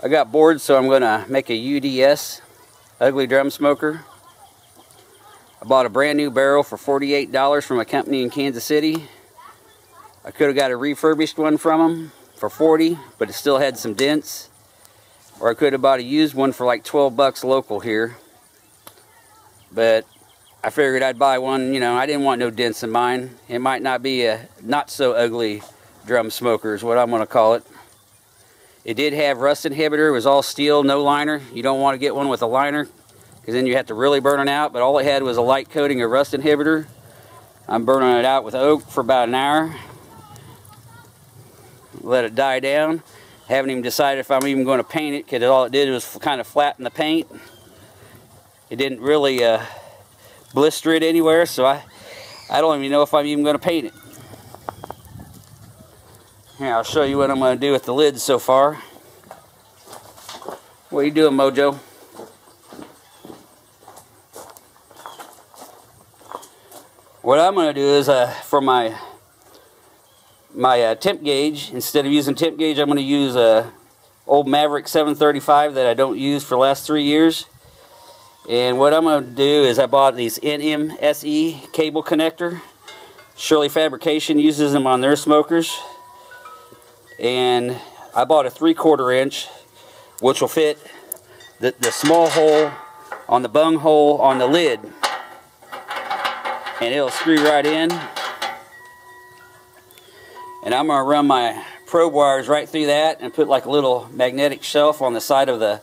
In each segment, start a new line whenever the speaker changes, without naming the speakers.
I got bored, so I'm going to make a UDS ugly drum smoker. I bought a brand new barrel for $48 from a company in Kansas City. I could have got a refurbished one from them for 40 but it still had some dents. Or I could have bought a used one for like 12 bucks local here. But I figured I'd buy one, you know, I didn't want no dents in mine. It might not be a not so ugly drum smoker is what I'm going to call it. It did have rust inhibitor. It was all steel, no liner. You don't want to get one with a liner because then you have to really burn it out. But all it had was a light coating of rust inhibitor. I'm burning it out with oak for about an hour. Let it die down. Haven't even decided if I'm even going to paint it because all it did was kind of flatten the paint. It didn't really uh, blister it anywhere, so I, I don't even know if I'm even going to paint it. Here, I'll show you what I'm going to do with the lids so far. What are you doing, Mojo? What I'm going to do is, uh, for my my uh, temp gauge, instead of using temp gauge, I'm going to use a old Maverick 735 that I don't use for the last three years. And what I'm going to do is I bought these NMSE cable connector. Shirley Fabrication uses them on their smokers and I bought a three quarter inch which will fit the, the small hole on the bung hole on the lid. And it'll screw right in. And I'm going to run my probe wires right through that and put like a little magnetic shelf on the side of the,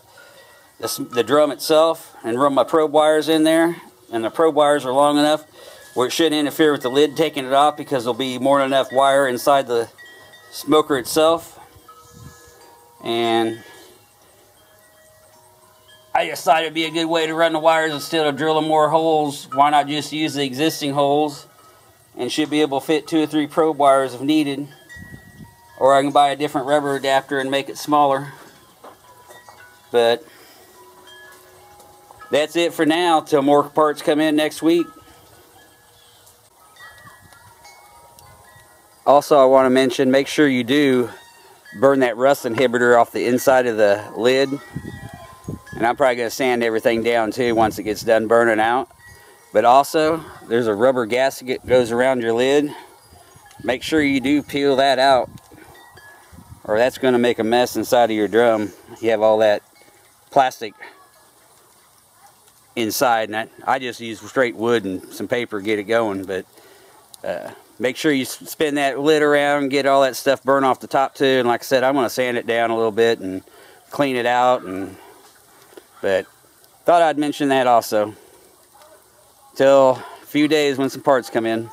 the, the drum itself and run my probe wires in there. And the probe wires are long enough where it shouldn't interfere with the lid taking it off because there'll be more than enough wire inside the smoker itself and I decided it'd be a good way to run the wires instead of drilling more holes. Why not just use the existing holes? And should be able to fit two or three probe wires if needed. Or I can buy a different rubber adapter and make it smaller. But that's it for now. Till more parts come in next week Also, I want to mention, make sure you do burn that rust inhibitor off the inside of the lid. And I'm probably going to sand everything down too once it gets done burning out. But also, there's a rubber gasket that goes around your lid. Make sure you do peel that out or that's going to make a mess inside of your drum. You have all that plastic inside and I, I just use straight wood and some paper to get it going but uh, make sure you spin that lid around get all that stuff burn off the top too and like I said I'm going to sand it down a little bit and clean it out and but thought I'd mention that also. Till a few days when some parts come in.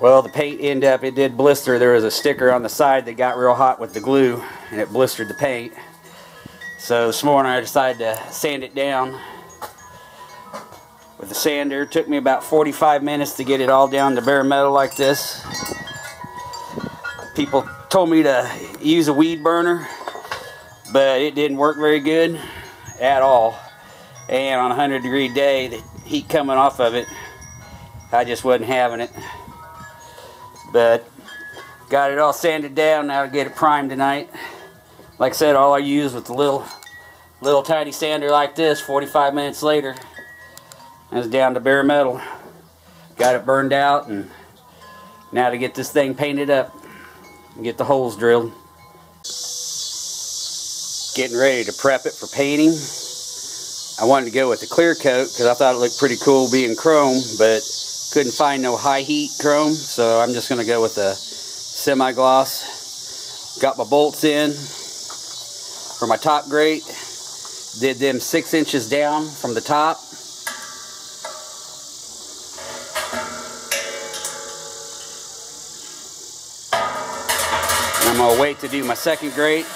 Well the paint ended up it did blister. There was a sticker on the side that got real hot with the glue and it blistered the paint. So this morning I decided to sand it down with the sander. It took me about 45 minutes to get it all down to bare metal like this. People told me to use a weed burner, but it didn't work very good at all. And on a 100 degree day, the heat coming off of it, I just wasn't having it. But got it all sanded down, now to get it primed tonight. Like I said, all I used was a little, little tiny sander like this 45 minutes later. It's down to bare metal. Got it burned out and now to get this thing painted up and get the holes drilled. Getting ready to prep it for painting. I wanted to go with the clear coat because I thought it looked pretty cool being chrome, but couldn't find no high heat chrome, so I'm just going to go with the semi-gloss. Got my bolts in for my top grate. Did them six inches down from the top I'm to wait to do my second grate.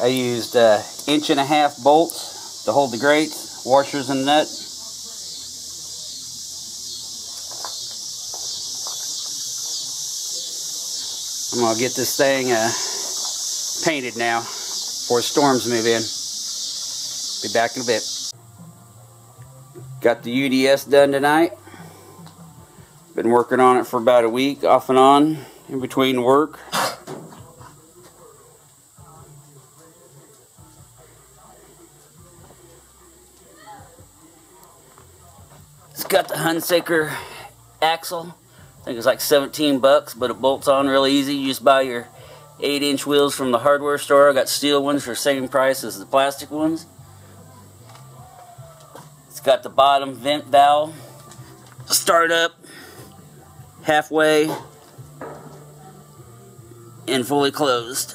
I used uh, inch and a half bolts to hold the grate, washers and nut. I'm to get this thing uh, painted now before storms move in. Be back in a bit. Got the UDS done tonight Been working on it for about a week, off and on, in between work. It's got the Hunsaker axle. I think it's like 17 bucks, but it bolts on real easy. You just buy your 8 inch wheels from the hardware store. I got steel ones for the same price as the plastic ones. It's got the bottom vent valve. Start up halfway and fully closed.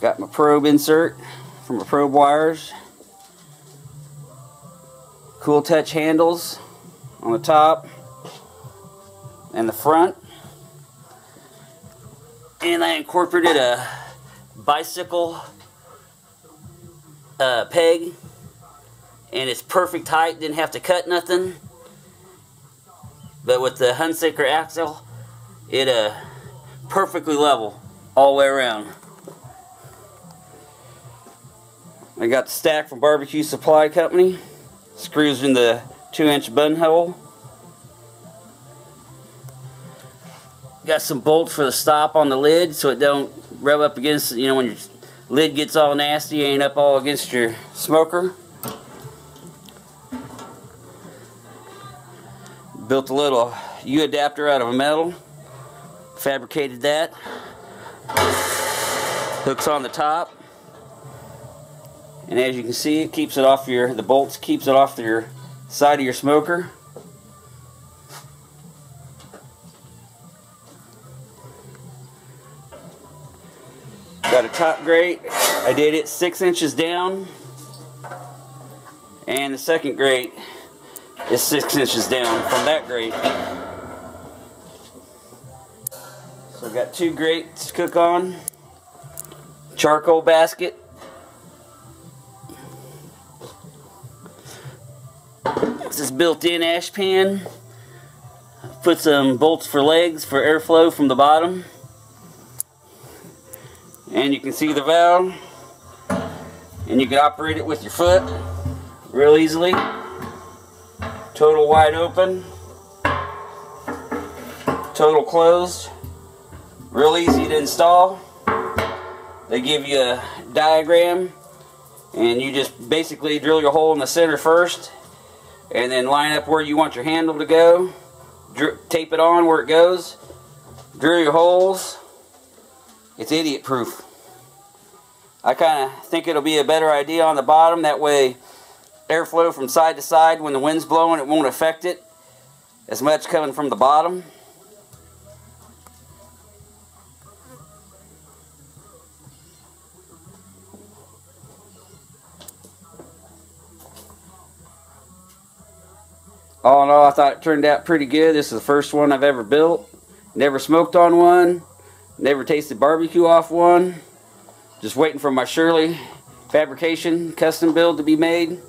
Got my probe insert for my probe wires. Cool touch handles on the top and the front. And I incorporated a bicycle uh, peg and it's perfect height, didn't have to cut nothing. But with the Hunsaker axle, it uh, perfectly level all the way around. I got the stack from Barbecue Supply Company. Screws in the 2 inch button hole. Got some bolts for the stop on the lid so it don't rub up against, you know, when your lid gets all nasty, ain't up all against your smoker. Built a little U adapter out of a metal. Fabricated that. Hooks on the top. And as you can see, it keeps it off your, the bolts keeps it off your side of your smoker. Got a top grate. I did it six inches down. And the second grate is six inches down from that grate. So I've got two grates to cook on. Charcoal basket. This is built-in ash pan. Put some bolts for legs for airflow from the bottom. And you can see the valve. And you can operate it with your foot real easily. Total wide open. Total closed. Real easy to install. They give you a diagram and you just basically drill your hole in the center first and then line up where you want your handle to go. tape it on where it goes. Drill your holes. It's idiot proof. I kind of think it'll be a better idea on the bottom. That way airflow from side to side when the wind's blowing it won't affect it as much coming from the bottom. All in all, I thought it turned out pretty good. This is the first one I've ever built. Never smoked on one. Never tasted barbecue off one. Just waiting for my Shirley fabrication custom build to be made.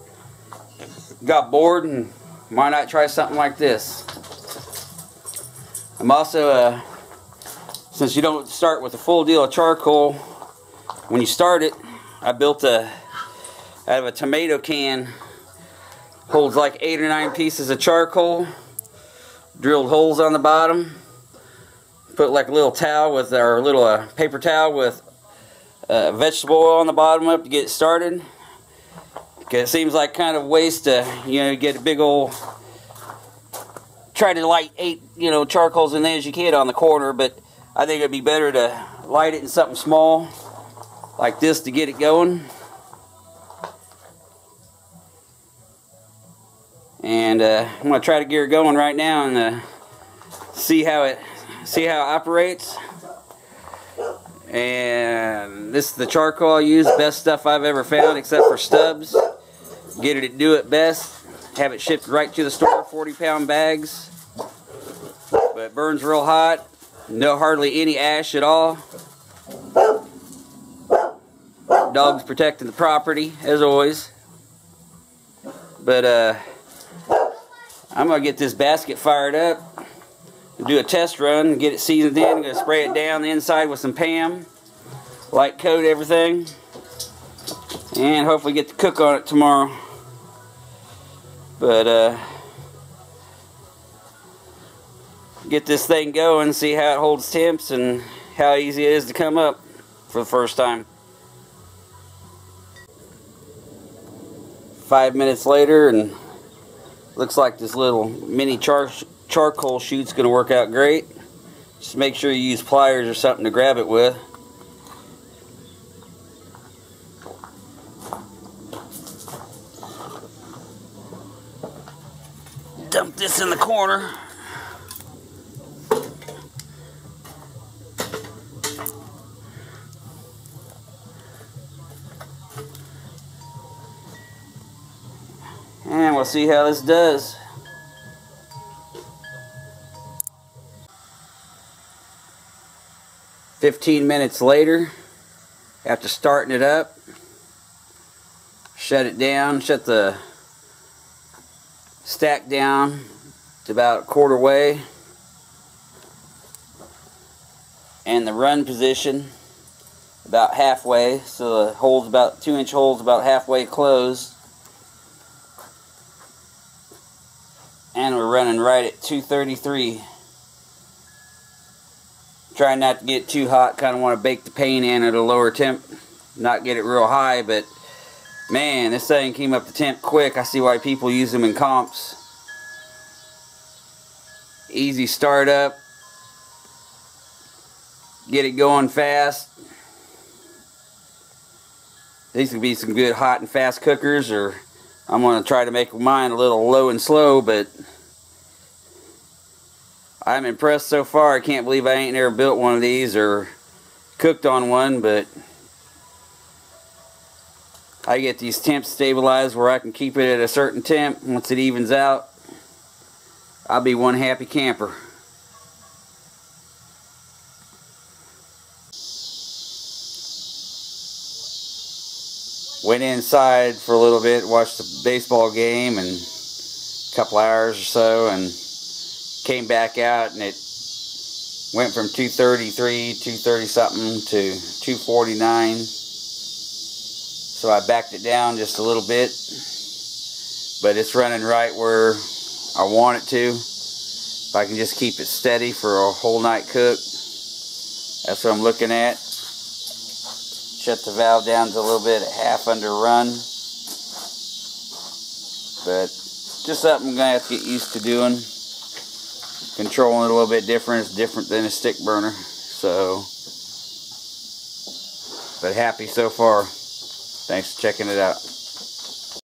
Got bored and why not try something like this? I'm also, uh, since you don't start with a full deal of charcoal, when you start it, I built a, out of a tomato can, holds like eight or nine pieces of charcoal, drilled holes on the bottom, put like a little towel with, our little uh, paper towel with uh, vegetable oil on the bottom up to get it started. Cause it seems like kind of waste to, you know, get a big old, try to light eight, you know, charcoals in there as you can on the corner, but I think it'd be better to light it in something small, like this to get it going. And uh, I'm to try to get it going right now and uh, see how it, see how it operates. And this is the charcoal I use, best stuff I've ever found except for Stubb's. Get it to do it best. Have it shipped right to the store, 40 pound bags. But it burns real hot. No hardly any ash at all. Dogs protecting the property, as always. But uh, I'm going to get this basket fired up do a test run, get it seasoned in, I'm going to spray it down the inside with some PAM, light coat everything, and hopefully get to cook on it tomorrow. But, uh, get this thing going, see how it holds temps and how easy it is to come up for the first time. Five minutes later and looks like this little mini char charcoal chute's going to work out great. Just make sure you use pliers or something to grab it with. In the corner. And we'll see how this does. Fifteen minutes later, after starting it up, shut it down, shut the stack down to about a quarter way. And the run position about halfway. So the holes about two inch holes about halfway closed. And we're running right at 233 trying not to get too hot kind of want to bake the paint in at a lower temp not get it real high but man this thing came up to temp quick. I see why people use them in comps easy startup get it going fast these could be some good hot and fast cookers or I'm going to try to make mine a little low and slow, but I'm impressed so far. I can't believe I ain't never built one of these or cooked on one, but I get these temps stabilized where I can keep it at a certain temp. Once it evens out, I'll be one happy camper. went inside for a little bit, watched the baseball game and a couple hours or so, and came back out, and it went from 233, 230 something to 249. So I backed it down just a little bit, but it's running right where I want it to. If I can just keep it steady for a whole night cook, that's what I'm looking at shut the valve down to a little bit half under run. But just something I'm going to have to get used to doing. Controlling it a little bit different. It's different than a stick burner. So, but happy so far. Thanks for checking it out.